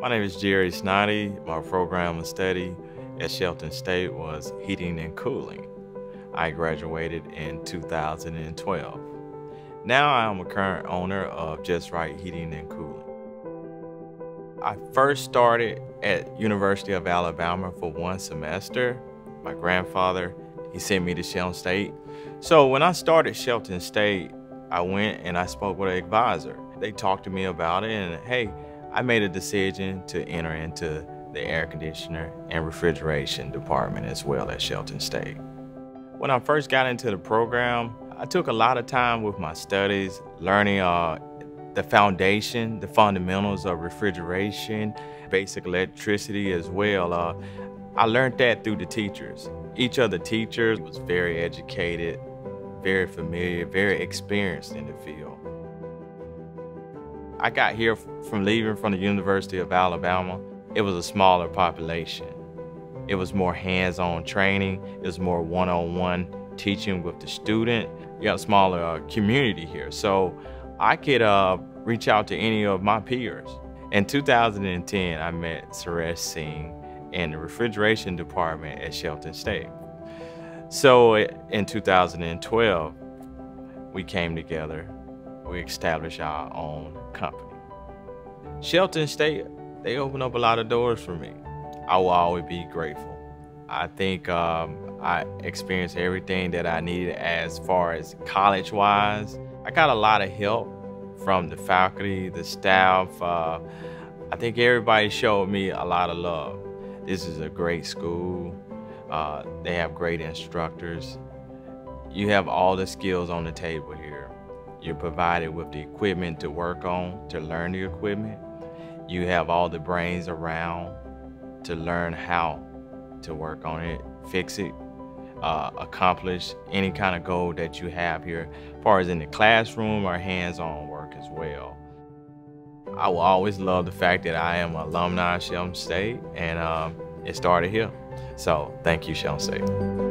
My name is Jerry Snoddy. My program of study at Shelton State was heating and cooling. I graduated in 2012. Now I am a current owner of Just Right Heating and Cooling. I first started at University of Alabama for one semester. My grandfather, he sent me to Shelton State. So when I started Shelton State, I went and I spoke with an advisor. They talked to me about it and hey, I made a decision to enter into the air conditioner and refrigeration department as well at Shelton State. When I first got into the program, I took a lot of time with my studies, learning uh, the foundation, the fundamentals of refrigeration, basic electricity as well. Uh, I learned that through the teachers. Each of the teachers was very educated, very familiar, very experienced in the field. I got here from leaving from the University of Alabama. It was a smaller population. It was more hands-on training. It was more one-on-one -on -one teaching with the student. You got a smaller uh, community here. So I could uh, reach out to any of my peers. In 2010, I met Suresh Singh in the refrigeration department at Shelton State. So in 2012, we came together. We established our own company. Shelton State, they opened up a lot of doors for me. I will always be grateful. I think um, I experienced everything that I needed as far as college wise. I got a lot of help from the faculty, the staff. Uh, I think everybody showed me a lot of love. This is a great school. Uh, they have great instructors. You have all the skills on the table here. You're provided with the equipment to work on, to learn the equipment. You have all the brains around to learn how to work on it, fix it, uh, accomplish any kind of goal that you have here, as far as in the classroom or hands-on work as well. I will always love the fact that I am an alumni of Shelton State and um, it started here. So thank you, Shelton State.